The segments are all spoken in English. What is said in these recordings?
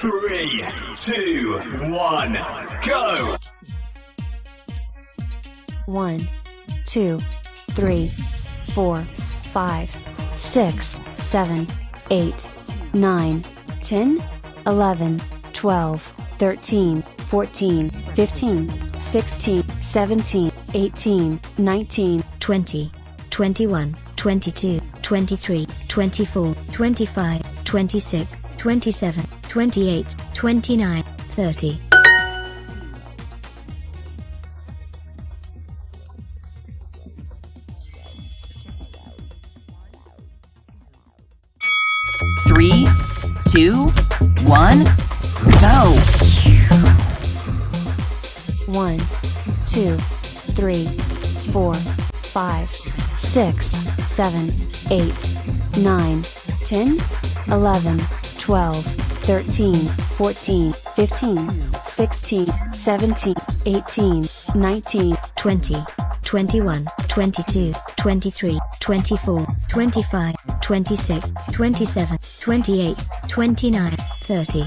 Three, two, one, go! One, two, three, four, five, six, seven, eight, nine, ten, eleven, twelve, thirteen, fourteen, fifteen, sixteen, seventeen, eighteen, nineteen, twenty, twenty-one, twenty-two, twenty-three, twenty-four, twenty-five, twenty-six, twenty-seven, twenty-eight, twenty-nine, thirty. Three, two, one, go! one, two, three, four, five, six, seven, eight, nine, ten, eleven, twelve, thirteen, fourteen, fifteen, sixteen, seventeen, eighteen, nineteen, 20, 21, 22, 23, 24, 25, 26, 27, 28, 29, 30.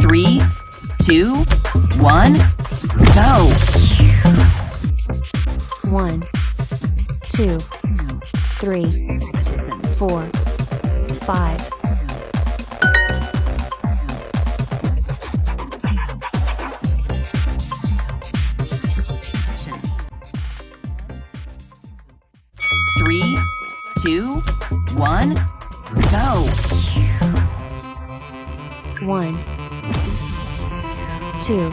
Three, two, one, go! one, two, three, four, five, Three, two, one, go! one, two,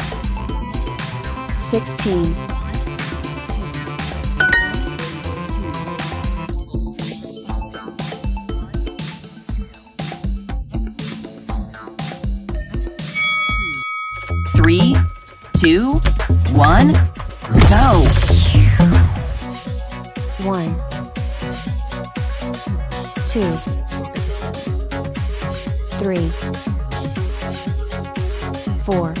16 Three, two, one, go! 1 2 3 4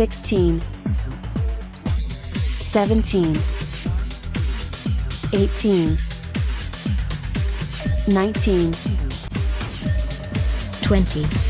16 17 18 19 20.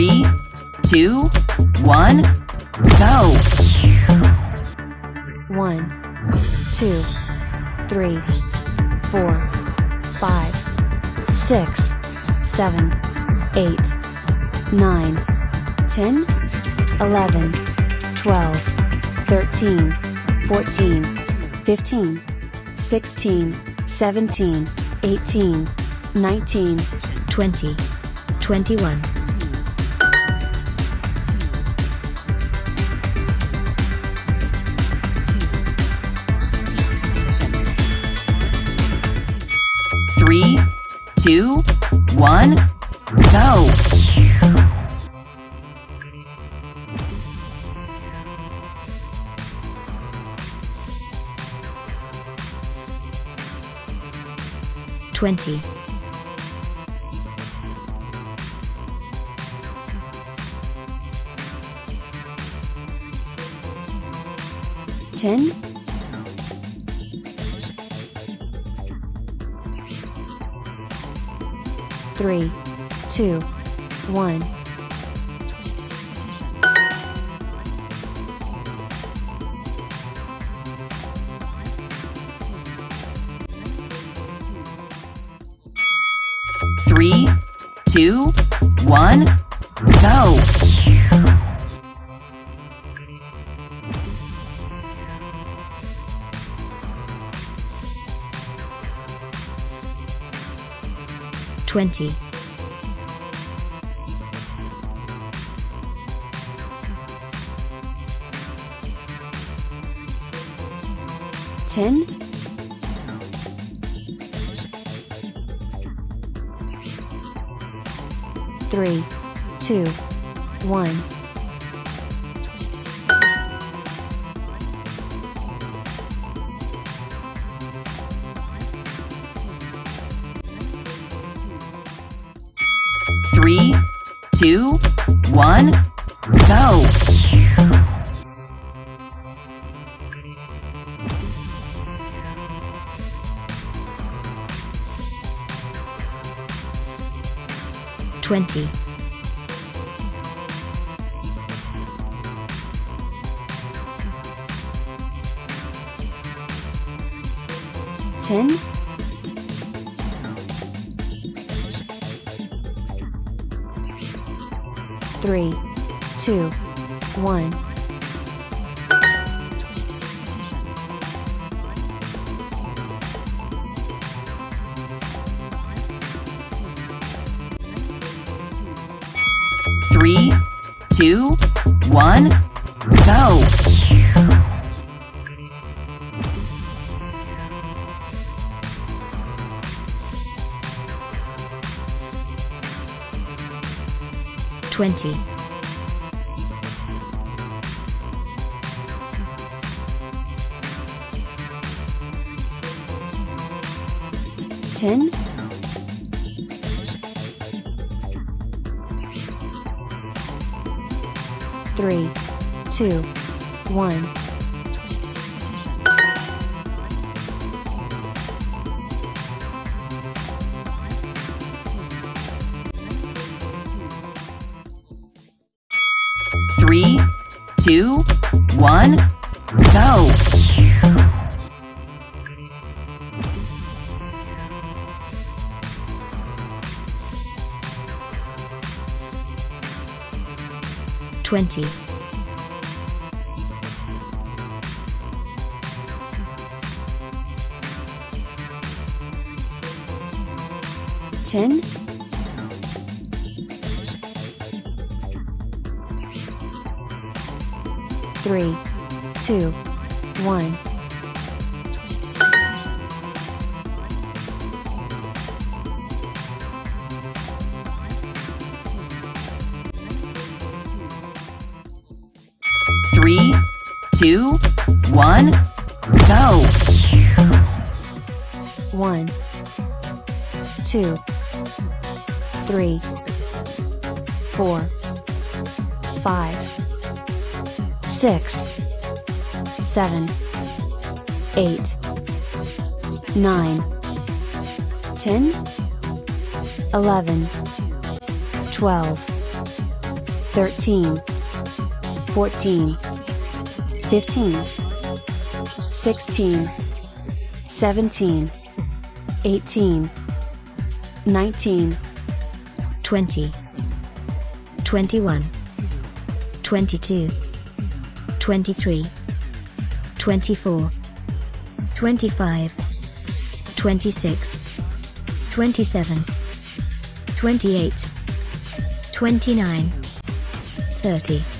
Three, two, one, go! one, two, three, four, five, six, seven, eight, nine, ten, eleven, twelve, thirteen, fourteen, fifteen, sixteen, seventeen, eighteen, nineteen, 20, 21, Three, two, one, go! twenty, ten, three, two, one, Three, two, one, go! Twenty, ten, three, two, one, two, one, go! twenty, ten, three, two, one, Three, two, one, go! Twenty, ten, three, two, one, two, one, go! twenty, ten, three, two, one, Three, two, one, go! one, two, three, four, five, six, seven, eight, nine, ten, eleven, twelve, 13 14 15 16 17 18 19 20, 21, 22, 23, 24, 25, 26, 27, 28, 29, 30.